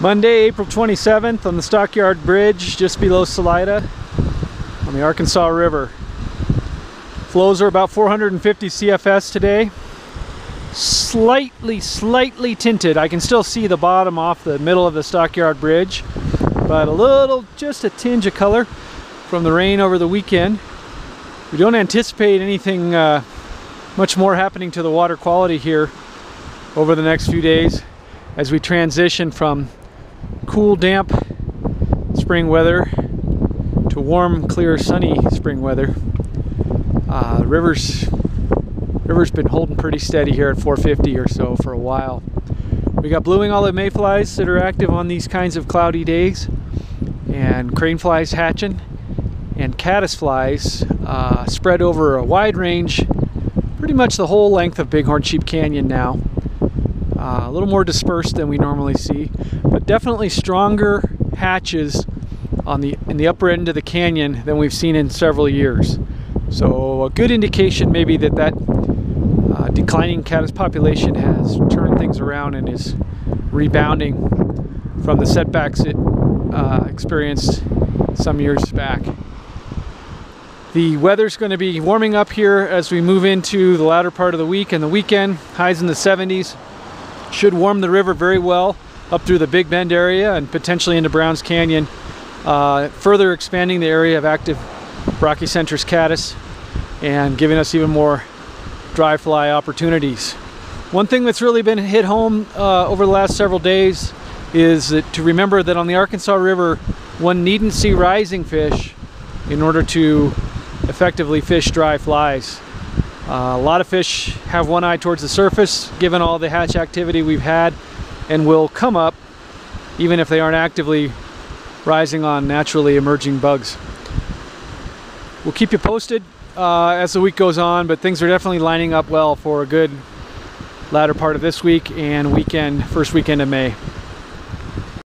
Monday, April 27th on the Stockyard Bridge just below Salida on the Arkansas River. Flows are about 450 CFS today. Slightly, slightly tinted. I can still see the bottom off the middle of the Stockyard Bridge, but a little, just a tinge of color from the rain over the weekend. We don't anticipate anything uh, much more happening to the water quality here over the next few days as we transition from cool, damp spring weather to warm, clear, sunny spring weather. Uh, rivers, river's been holding pretty steady here at 450 or so for a while. We got blue wing olive mayflies that are active on these kinds of cloudy days, and crane flies hatching, and caddisflies uh, spread over a wide range, pretty much the whole length of Bighorn Sheep Canyon now. Uh, a little more dispersed than we normally see, but definitely stronger hatches on the in the upper end of the canyon than we've seen in several years. So a good indication maybe that that uh, declining caddis population has turned things around and is rebounding from the setbacks it uh, experienced some years back. The weather's going to be warming up here as we move into the latter part of the week and the weekend. Highs in the 70s should warm the river very well up through the Big Bend area and potentially into Browns Canyon, uh, further expanding the area of active Brachycentrus caddis and giving us even more dry fly opportunities. One thing that's really been hit home uh, over the last several days is that to remember that on the Arkansas River, one needn't see rising fish in order to effectively fish dry flies. Uh, a lot of fish have one eye towards the surface given all the hatch activity we've had and will come up even if they aren't actively rising on naturally emerging bugs. We'll keep you posted uh, as the week goes on, but things are definitely lining up well for a good latter part of this week and weekend, first weekend of May.